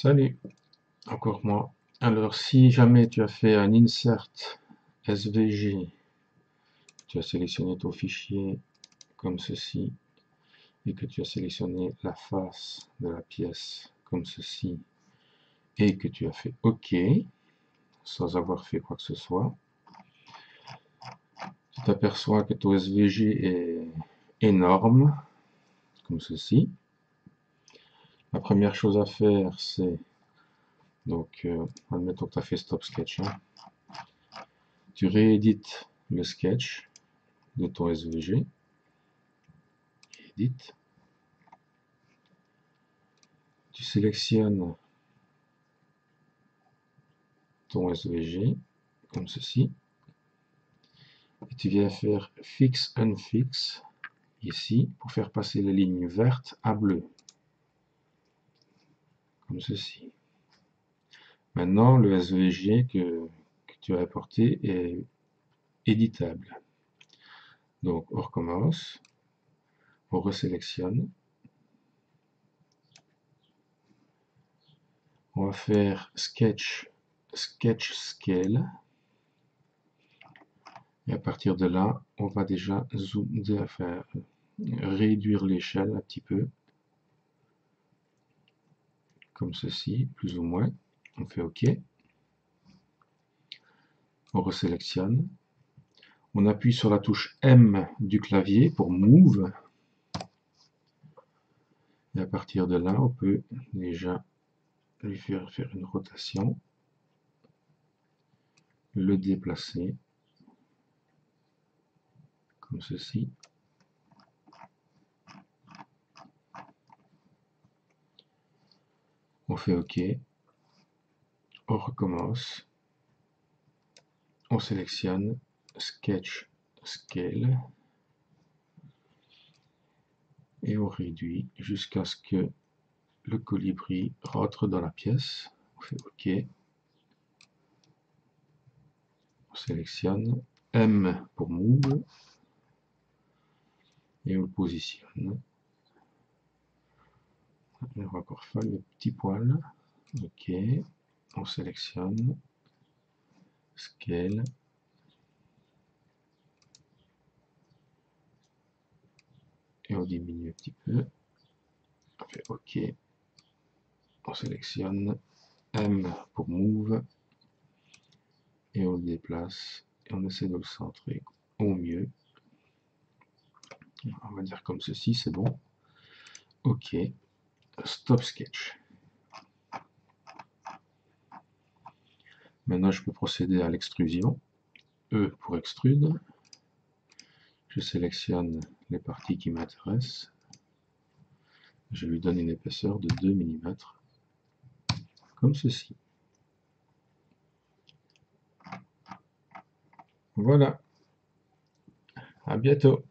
Salut, encore moi. Alors, si jamais tu as fait un insert SVG, tu as sélectionné ton fichier comme ceci, et que tu as sélectionné la face de la pièce comme ceci, et que tu as fait OK, sans avoir fait quoi que ce soit, tu t'aperçois que ton SVG est énorme, comme ceci. La première chose à faire, c'est, donc, euh, admettons que tu as fait Stop Sketch, hein. tu réédites le sketch de ton SVG, édite, tu sélectionnes ton SVG, comme ceci, et tu viens faire Fix Unfix, ici, pour faire passer les lignes vertes à bleu comme ceci. Maintenant, le SVG que, tu as apporté est éditable. Donc, on recommence, on resélectionne, on va faire Sketch, Sketch Scale, et à partir de là, on va déjà réduire l'échelle un petit peu comme ceci, plus ou moins. On fait OK. On resélectionne. On appuie sur la touche M du clavier pour Move. Et à partir de là, on peut déjà lui faire faire une rotation, le déplacer, comme ceci. Fait OK. On recommence. On sélectionne Sketch Scale. Et on réduit jusqu'à ce que le colibri rentre dans la pièce. On fait OK. On sélectionne M pour Move. Et on le positionne on va encore faire le petit poil. Ok, on sélectionne, scale, et on diminue un petit peu. On fait OK. On sélectionne M pour Move et on le déplace et on essaie de le centrer au mieux. On va dire comme ceci, c'est bon. OK. Stop Sketch. Maintenant, je peux procéder à l'extrusion. E pour extrude. Je sélectionne les parties qui m'intéressent. Je lui donne une épaisseur de 2 mm, comme ceci. Voilà. À bientôt.